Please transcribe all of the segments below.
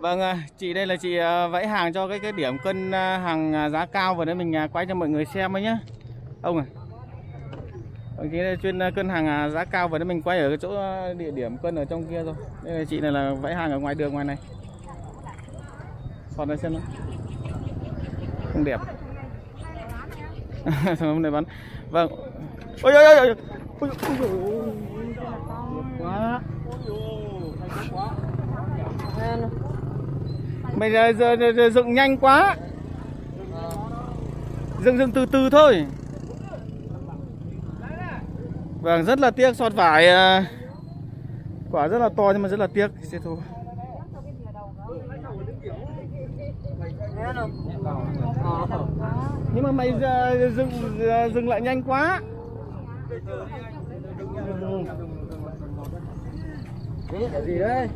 Vâng, chị đây là chị ờ, vẫy hàng cho cái cái điểm cân ờ, hàng ờ, giá cao vừa đấy mình quay cho mọi người xem ấy nhá. Ông à. Vâng, cái chuyên cân hàng giá cao vừa đấy mình quay ở cái chỗ địa điểm cân ở trong kia rồi. Đây là chị này là vẫy hàng ở ngoài đường ngoài này. Còn đây xem nó Không đẹp. Hôm này bán. Vâng. Ôi ôi ôi ôi. Ôi, ôi, ôi, ôi. Quá. Mày giờ, Ờ, giờ dựng nhanh quá. Dựng dựng từ từ thôi. Vâng rất là tiếc sọt vải ờ, Quả rất là to nhưng mà rất là tiếc Sẽ thôi. Nhưng mà mày giờ, dựng dừng lại nhanh quá. Cái gì đấy?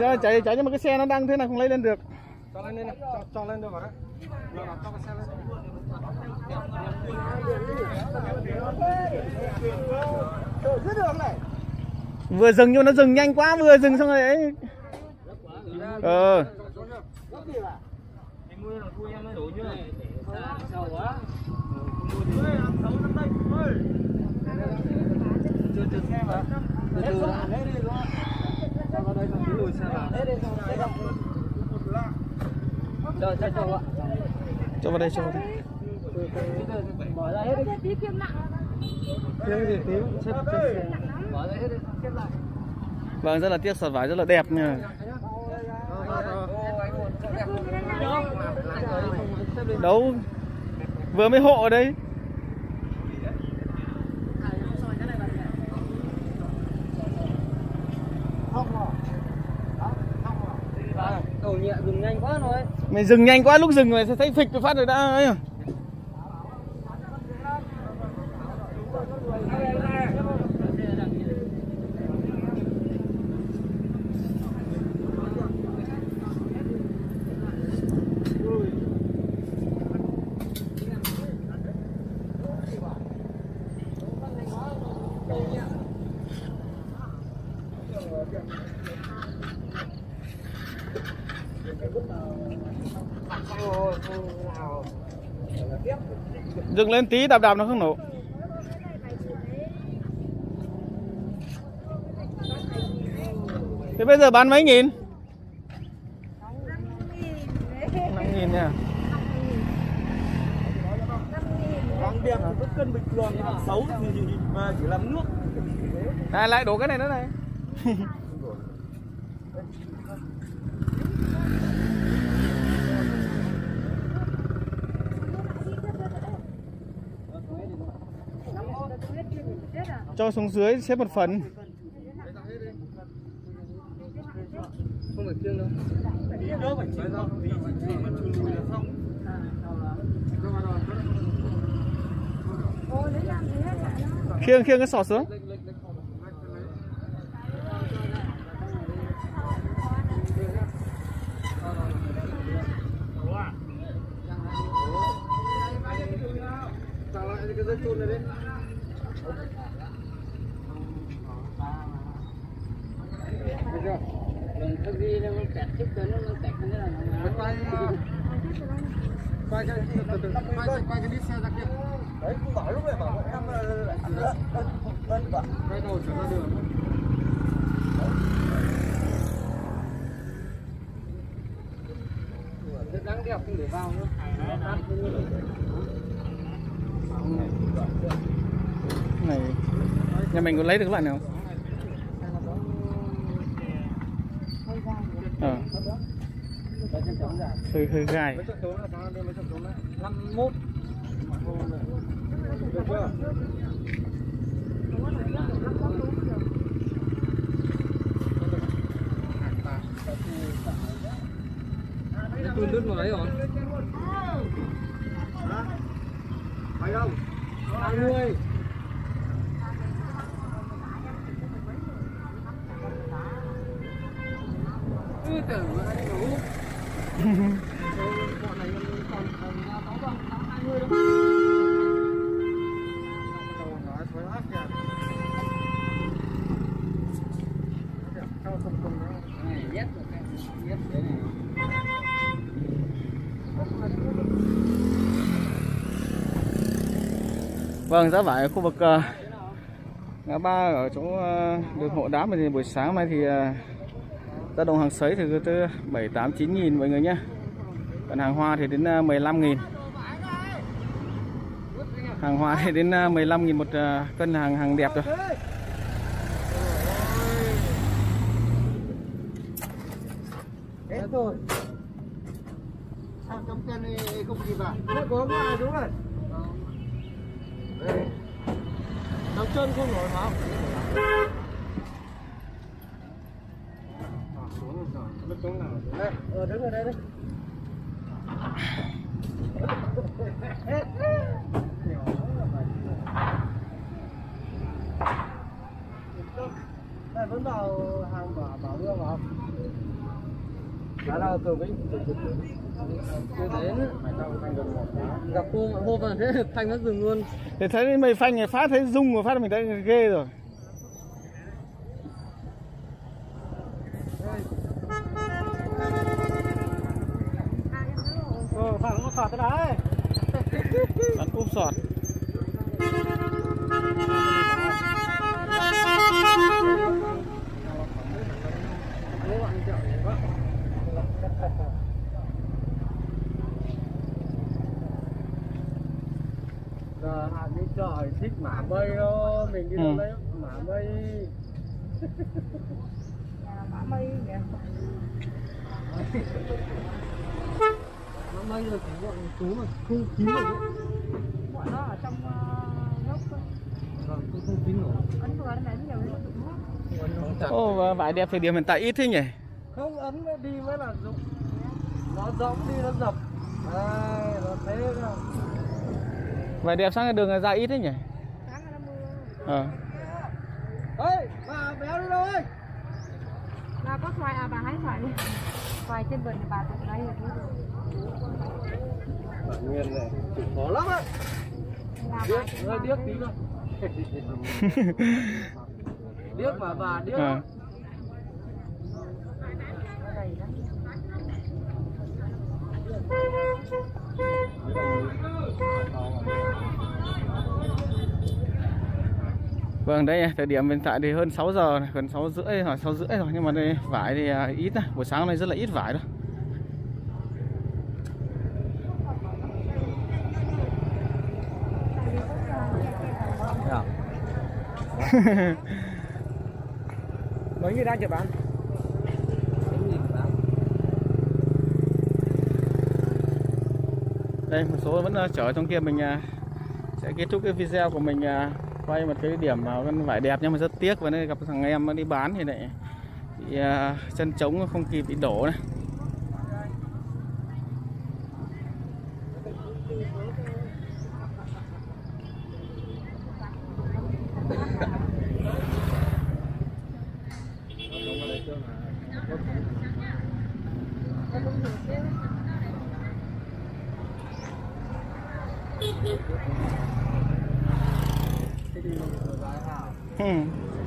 Giờ chạy chạy nhưng mà cái xe nó đang thế này không lấy lên được. Cho lên lên này cho, cho lên được vào đấy. Rồi, cho cái xe lên. Vừa dừng nhưng nó dừng nhanh quá Vừa dừng xong rồi ấy. Ờ. Đây cho vào đây cho vào đây mở ra hết đi tí kiêm nặng tiếng gì tiếng xếp trên xe ra hết đi xếp lại Vâng rất là tiếc, sọt vải rất là đẹp nha. Đấu Vừa mới hộ ở đây cầu nhẹ dừng nhanh quá rồi Mày dừng nhanh quá, lúc dừng mày sẽ thấy phịch cái phát rồi đã, ấy à. Dừng lên tí, đạp đạp nó không nổ. Thế bây giờ bán mấy nghìn? Năm nghìn nha. Hàng đẹp thì cân bình thường hàng xấu thì mà chỉ làm nước Này lại đổ cái này nữa này. Cho xuống dưới xếp một phần. Không phải kiêng đâu. Tí nữa phải chỉ đâu tí chỉ mà trừ lùi là xong Khiêng khiêng cái sọt xuống. Trả lại cái dây chun này đi Được chưa? Đừng có ghi nó kẹt chip cho nó nó kẹt như thế nào quay quay cái từ từ quay quay cái đít xe ra kia. Đấy cũng bảo lúc này bảo em quay đầu trở ra đường rất đáng đẹp không để vào nữa. Này. Nhà mình có lấy được cái loại nào không? Ờ, hơi hơi gai mấy trận trốn là sao đưa mấy trận trốn lại năm mốt. Được chưa? Tuôn đứt vào đấy rồi. Phải không hai mươi. Ui, tưởng là Vâng, giá vải ở khu vực uh, ngã ba ở chỗ uh, đường hộ đá thì buổi sáng nay thì uh, giá đồng hàng sấy thì từ 7 8 9 000 mọi người nhé Còn hàng hoa thì đến uh, 15 000 Hàng hoa thì đến uh, 15 000 một uh, cân hàng hàng đẹp rồi. Rồi. À, trong chân này không kịp à? Nó có ngoài đúng rồi. Đây. Trong chân không nổi hả? Nó xuống nào? Đây, ờ, đứng ở đây đấy. Đây vẫn vào hàng bảo bảo lương vào không? Đã là từ Vĩnh Chưa đến Gặp cô hô vào thế Thanh nó dừng luôn Thì thấy mày phanh này phát thấy rung rồi phát mình thấy ghê rồi. Ờ, phản nó phạt cái đấy Bắn cúp sọt. Giờ hạt những trời thích mả mây đó Mình đi đâu Ừ. đấy mả mây mã mây kìa Mả mây rồi chỉ bọn chú mà không kín được ấy. bọn nó ở trong uh, gốc thôi. Vâng, không không kín nổi ấn vừa nó nhiều. Ô, và vải đẹp thời điểm hiện tại ít thế nhỉ? Không ấn mới đi mới là dụng Nó rỗng đi nó dập Đây, nó thế cơ Vải đẹp sang cái đường là ra ít thế nhỉ? sáng nó mưa Ờ. Ê, bà béo đi đâu ơi? Bà có xoài à bà hái xoài đi. Xoài trên vườn thì bà tự lấy được Bản nguyên này, chịu khó lắm á. Là Điếc, bà hơi điếc tí thôi Điếc mà bà điếc. Ờ. lắm Nó đầy lắm Vâng đây thời điểm hiện tại thì hơn 6 giờ gần 6 rưỡi hoặc 6 rưỡi rồi nhưng mà đây vải thì à, ít này. Buổi sáng hôm nay rất là ít vải đó. Mấy người đang chợ bán? Đây một số vẫn à, chở trong kia mình à, sẽ kết thúc cái video của mình à, quay một cái điểm mà con vải đẹp nhưng mà rất tiếc và nên gặp thằng em nó đi bán thì lại bị à, chân trống không kịp bị đổ này. Hmm.